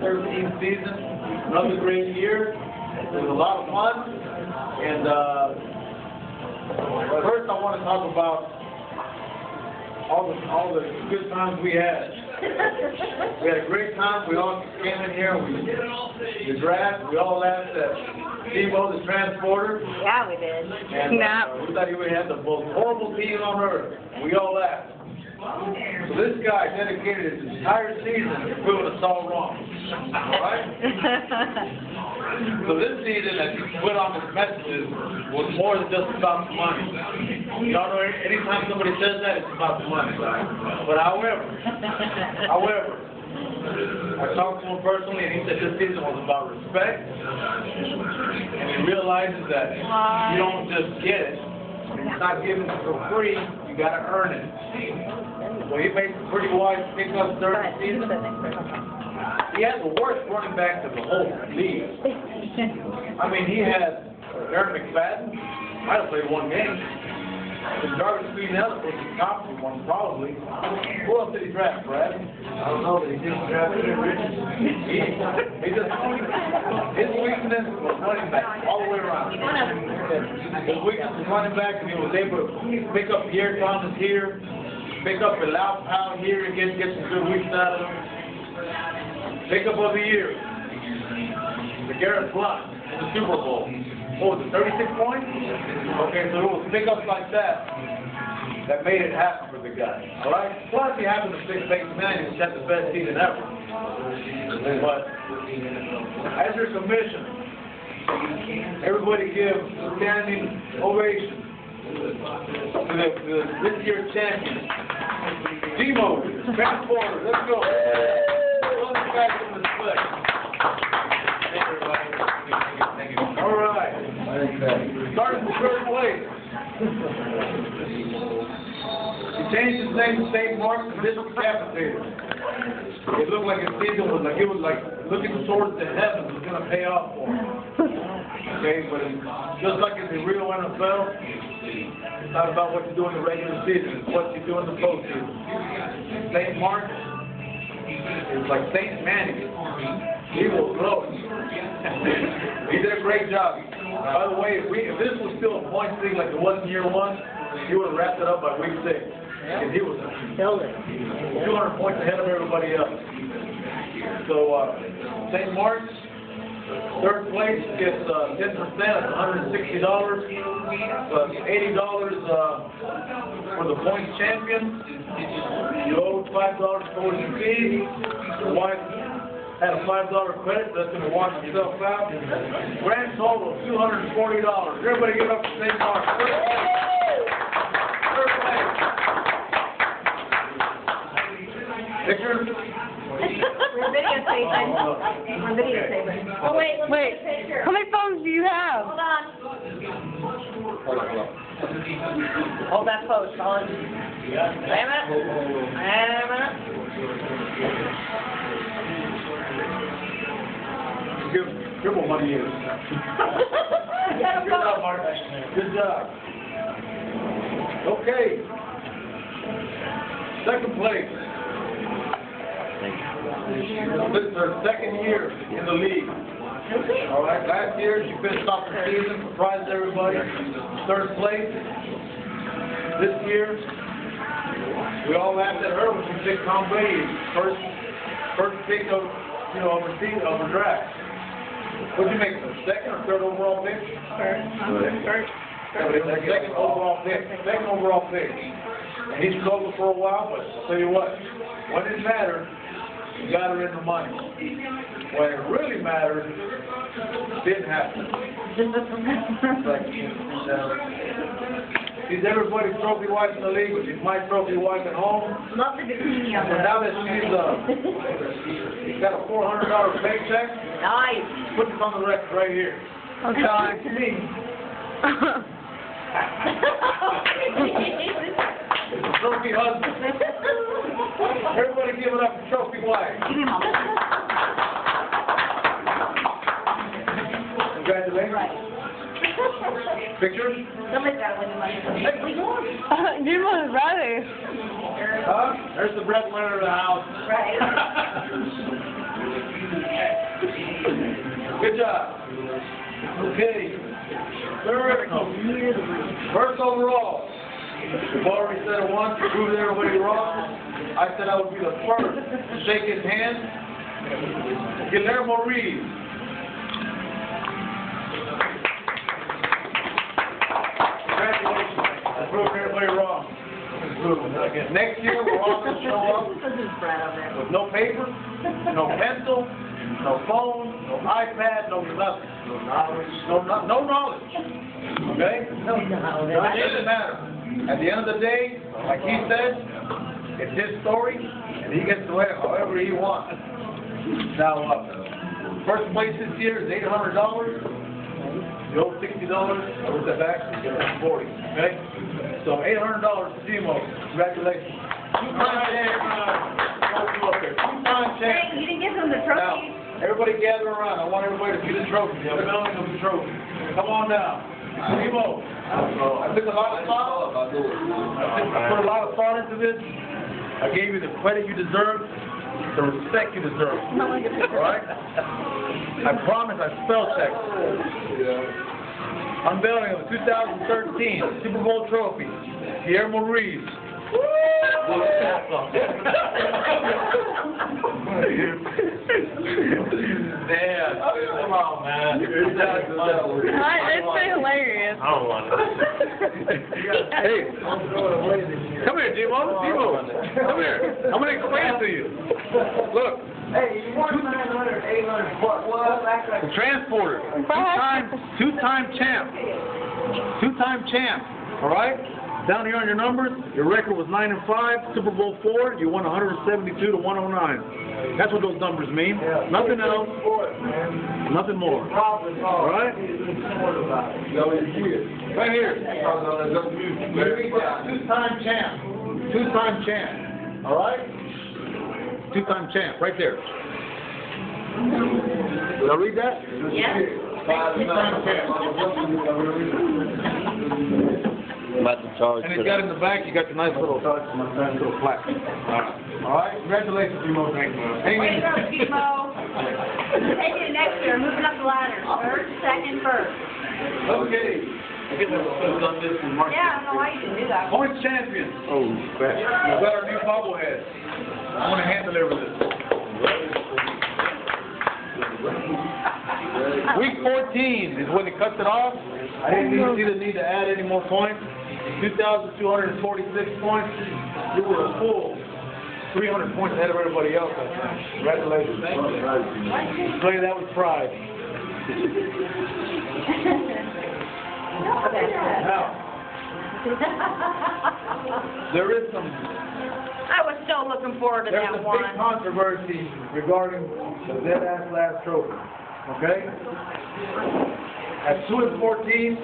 thirteenth season, another great year. It was a lot of fun. And, uh, first I want to talk about all the, all the good times we had. We had a great time. We all came in here, we, the draft, we all laughed at Steve-O, the transporter. Yeah, we did. And uh, we thought he would have the most horrible team on earth. We all laughed. So this guy dedicated his entire season to proving us all wrong. All right? So this season, that he put on his messages was more than just about the money. Y'all know, anytime somebody says that, it's about the money. But however, however, I talked to him personally, and he said this season was about respect, and he realizes that you don't just get it. It's not given for free, you gotta earn it. So he made some pretty wise pickups during the season. He had the worst running back of the whole league. I mean, he had Darren McFadden, might have played one game. BenJarvus Green-Ellis was the top one, probably. Who else did he draft, Brad? I don't know, but he didn't draft Aaron Richards. He, he just, his weakness was running back, all the way around. His weakness was running back, and he was able to pick up Pierre Thomas here, pick up a loud pound here, and get, get some good weeks out of him. Pick up of the year. LeGarrette Blount in the Super Bowl. What was it, 36 points? Okay, so it was pickups like that that made it happen for the guy. All right? Plus, he happened to pick Peyton Manning, which had the best season ever. But as your commissioner, everybody give a standing ovation to the, to the this year's champion, Demo. Let's go. Let's go back to the display. Thank everybody. Right. Starting from third place. He changed his name to St. Mark to District Capitator. It looked like his season was like, it was like looking towards the heavens was gonna pay off for him. Okay, but just like in the real NFL, it's not about what you do in the regular season, it's what you do in the postseason. St. Mark is like St. Manning. He will grow. he did a great job. By the way, if, we, if this was still a point thing like it was in year one, he would have wrapped it up by week six. And he was Killed it. 200 points ahead of everybody else. So, uh, St. Mark's, third place gets, uh, 10%, it's $160, plus $80, uh, for the points champion. You owe $5 towards the fee. Your wife had a $5 credit, that's gonna wash itself out. Grand total, $240. Everybody give up for. Mark's. Third place. Third place. Picture? We're videotaping. Oh, We're videotaping. Oh, wait. let's Wait, take a picture. how many phones do you have? Hold on. Hold on, hold on. Hold that pose, Colin. Wait a minute. Wait a minute. Give, give him money is. Good job. Mark. Good job. Okay. Second place. This is her second year in the league. All right, last year she finished off the season, surprised everybody, third place. This year, we all laughed at her when she picked Tom Brady, first, first pick of, you know, of her season, of her draft. What'd you make, her second or third overall pick? First. First. Second overall pick, second overall pick. And he struggled for a while, but I'll tell you what, when it mattered, you got her in the money. When it really mattered, it didn't happen. Like, She's everybody's trophy wife in the league, but she's my trophy wife at home. Love the bikini on her. now that she's, uh, she's got a four hundred dollar paycheck, Nice. put this on the record right here. Okay. Uh, me, trophy husband. Everybody give it up for trophy wife. Give me a moment. Congratulations. Pictures? Somebody's got to win the money. you must ready. Huh? There's the breadwinner of the house. Right. Good job. Okay. Third, first overall. We've already said it once, proved everybody wrong. I said I would be the first to shake his hand. Guillermo Reed. Congratulations. I proved everybody wrong. Next year, we're all gonna show up with no paper, no pencil, no phone, no iPad, no nothing. No knowledge. No, no- no knowledge. Okay? No, It doesn't matter. At the end of the day, like he said, it's his story, and he gets to wear it however he wants. Now, uh, first place this year is eight hundred dollars. The old sixty dollars, I was at back, it's forty, okay? So eight hundred dollars to Timo, congratulations. Two-time champ, go up there. two-time champ. Hey, you didn't give them the Now, trophy. everybody gather around, I want everybody to see the trophy, of the trophy. Come on down. I took a lot of thought, I I put a lot of thought into this. I gave you the credit you deserve, the respect you deserve, all right? I promise I spell checked. Unveiling of the 2013 Super Bowl trophy, Guillermo Reeves. Man, come on, man. I, it's been hilarious. I don't want it. Hey, come here, Dimo. Dimo, come here. I'm gonna explain it to you. Look, Hey, you want nine hundred, eight hundred, what, what? the transporter, two-time, two-time champ, two-time champ. All right. Down here on your numbers, your record was nine and five. Super Bowl four, you won 172 to 109. That's what those numbers mean. Nothing else. Nothing more. All right. Right here. Two-time champ. Two-time champ. All right? Two-time champ, right there. Did I read that? Yes. Two-time champ. About to charge And for it's got in the back, you got your nice little, nice little plaque. All right? Congratulations, Timo. Thank you. Hang Way in. to go, Timo. Taking it next year, moving up the ladder. Third, second, first. Okay. I guess I should have this in March. Yeah, I don't know why you didn't do that. Points champion. Oh, crap. We've got our new bobblehead. I'm gonna hand deliver this. Week fourteen is when they cut it off. I didn't see the need to add any more points. Two thousand two hundred and forty-six points. You were a full three hundred points ahead of everybody else. I think. Congratulations. Thank you. Play that with pride. Now, there is some I was still looking forward to There's a that big controversy regarding the dead ass last trophy, okay? At two and fourteen,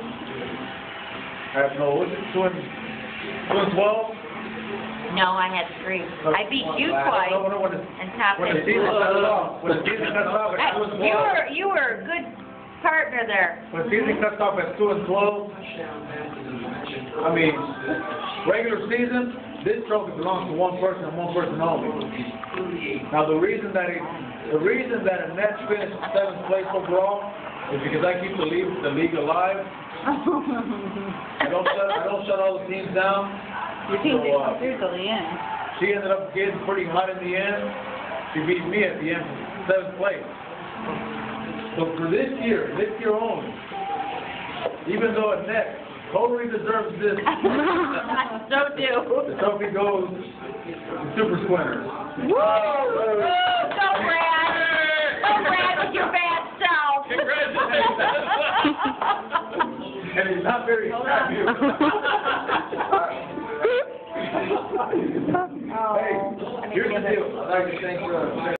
at, no, was it two and, two and twelve? No, I had three. I beat you twice no, no, when the, and top when the it. season cuts off, when the season cuts off at two and You twelve. were, you were a good partner there. When the season cuts off at two and twelve, I mean, regular season, this trophy belongs to one person and one person only. Now, the reason that it, the reason that a Nets finished seventh place overall is because I keep the league, the league alive. I don't shut, I don't shut all the teams down. Your team So, didn't uh, through till the end. She ended up getting pretty hot in the end. She beat me at the end seventh place. So for this year, this year only, even though a net totally deserves this, I So do. the trophy goes to Super Squinters. Woo! Woo! Go Brad! Go Brad with your bad self! And it's not very happy. Hey, here's the deal. I'd like to thank, uh,